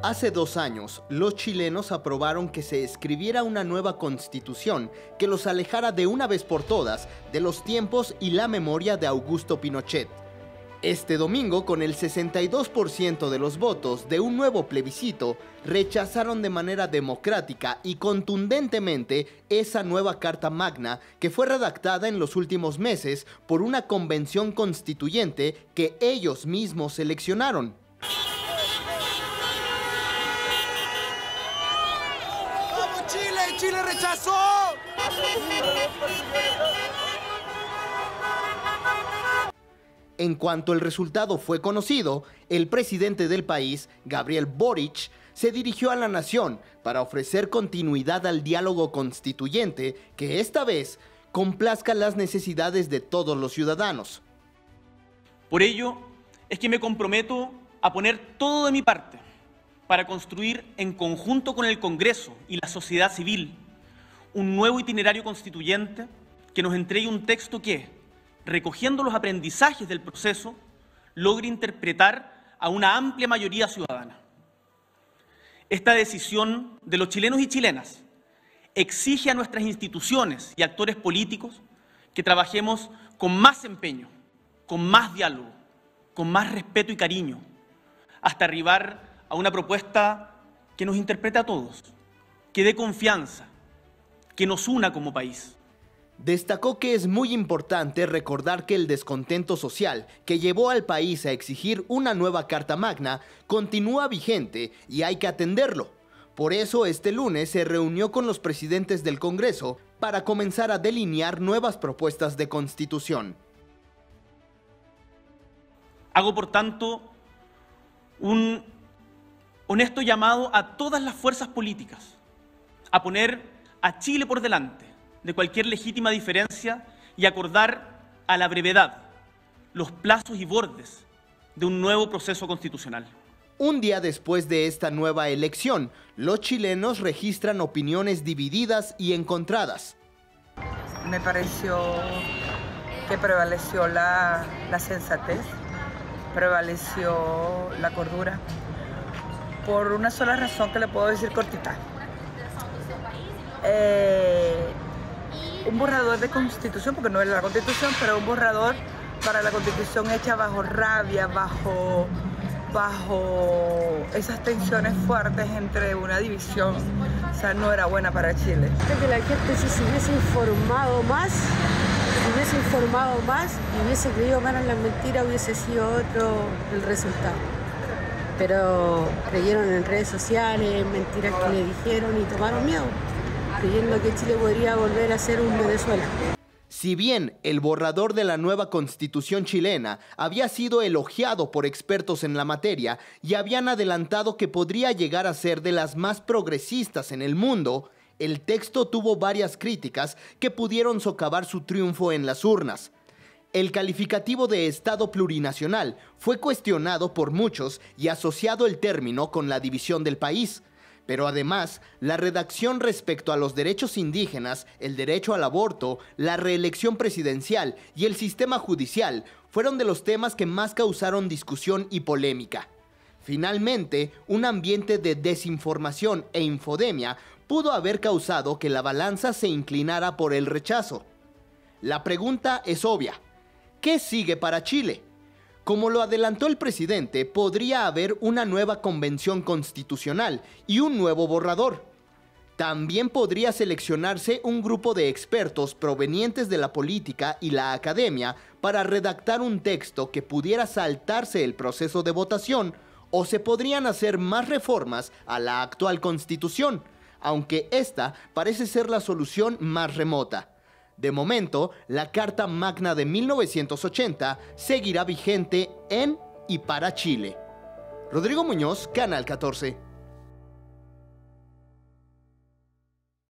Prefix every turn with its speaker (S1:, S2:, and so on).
S1: Hace dos años, los chilenos aprobaron que se escribiera una nueva constitución que los alejara de una vez por todas de los tiempos y la memoria de Augusto Pinochet. Este domingo, con el 62% de los votos de un nuevo plebiscito, rechazaron de manera democrática y contundentemente esa nueva Carta Magna que fue redactada en los últimos meses por una convención constituyente que ellos mismos seleccionaron.
S2: Chile rechazó.
S1: En cuanto el resultado fue conocido, el presidente del país, Gabriel Boric, se dirigió a la nación para ofrecer continuidad al diálogo constituyente que esta vez complazca las necesidades de todos los ciudadanos.
S3: Por ello, es que me comprometo a poner todo de mi parte para construir en conjunto con el Congreso y la sociedad civil un nuevo itinerario constituyente que nos entregue un texto que, recogiendo los aprendizajes del proceso, logre interpretar a una amplia mayoría ciudadana. Esta decisión de los chilenos y chilenas exige a nuestras instituciones y actores políticos que trabajemos con más empeño, con más diálogo, con más respeto y cariño, hasta arribar a una propuesta que nos interprete a todos, que dé confianza, que nos una como país.
S1: Destacó que es muy importante recordar que el descontento social que llevó al país a exigir una nueva Carta Magna continúa vigente y hay que atenderlo. Por eso este lunes se reunió con los presidentes del Congreso para comenzar a delinear nuevas propuestas de constitución.
S3: Hago por tanto un honesto llamado a todas las fuerzas políticas a poner a Chile por delante de cualquier legítima diferencia y acordar a la brevedad los plazos y bordes de un nuevo proceso constitucional.
S1: Un día después de esta nueva elección, los chilenos registran opiniones divididas y encontradas.
S4: Me pareció que prevaleció la, la sensatez, prevaleció la cordura, por una sola razón que le puedo decir cortita. Eh, un borrador de constitución, porque no es la constitución, pero un borrador para la constitución hecha bajo rabia, bajo, bajo esas tensiones fuertes entre una división. O sea, no era buena para Chile.
S5: Que la gente si se hubiese informado más, si hubiese informado más y hubiese creído menos en la mentira, hubiese sido otro el resultado pero creyeron en redes sociales, en mentiras que le dijeron y tomaron miedo, creyendo que Chile podría volver a ser un Venezuela.
S1: Si bien el borrador de la nueva constitución chilena había sido elogiado por expertos en la materia y habían adelantado que podría llegar a ser de las más progresistas en el mundo, el texto tuvo varias críticas que pudieron socavar su triunfo en las urnas. El calificativo de Estado plurinacional fue cuestionado por muchos y asociado el término con la división del país. Pero además, la redacción respecto a los derechos indígenas, el derecho al aborto, la reelección presidencial y el sistema judicial fueron de los temas que más causaron discusión y polémica. Finalmente, un ambiente de desinformación e infodemia pudo haber causado que la balanza se inclinara por el rechazo. La pregunta es obvia. ¿Qué sigue para Chile? Como lo adelantó el presidente, podría haber una nueva convención constitucional y un nuevo borrador. También podría seleccionarse un grupo de expertos provenientes de la política y la academia para redactar un texto que pudiera saltarse el proceso de votación o se podrían hacer más reformas a la actual constitución, aunque esta parece ser la solución más remota. De momento, la Carta Magna de 1980 seguirá vigente en y para Chile. Rodrigo Muñoz, Canal 14.